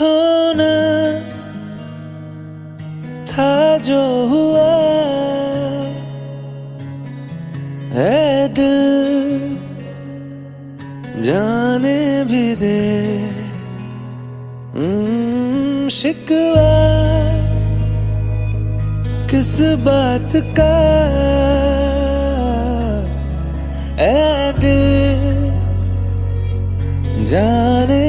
होना था जो हुआ। है जाने भी दे। हम्म, शिकवा किस बात का। ए दिल जाने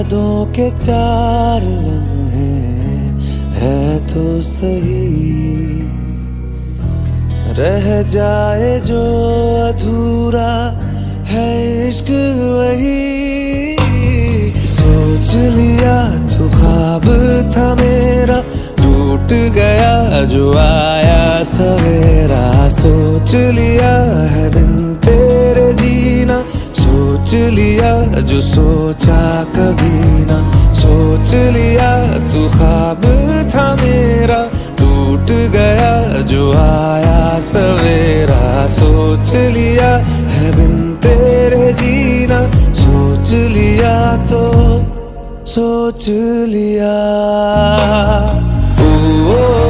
यादों के चार लम्हे है तो सही। रह जाए जो अधूरा है, इश्क वही। सोच लिया तो ख्वाब था मेरा, टूट गया जो आया सवेरा। सोच लिया है बिन तेरे जीना सोच लिया जो सोचा कभी ना। सोच लिया तू ख्वाब था मेरा। टूट गया जो आया सवेरा। सोच लिया है बिन तेरे जीना। सोच लिया तो सोच लिया। ओ, ओ,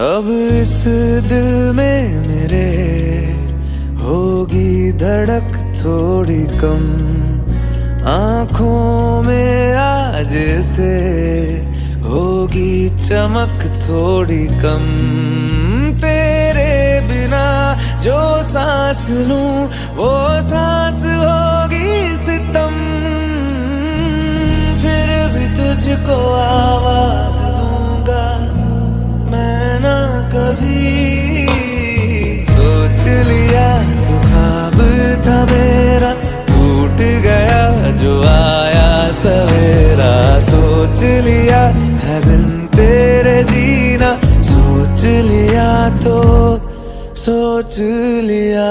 अब इस दिल में मेरे होगी धड़क थोड़ी कम। आँखों में आज से होगी चमक थोड़ी कम। तेरे बिना जो सांस लूँ, वो सांस होगी सितम। फिर भी तुझको आवाज़ सोच लिया तो ख्वाब था मेरा, टूट गया जो आया सवेरा। सोच लिया है तेरे जीना, सोच लिया तो सोच लिया।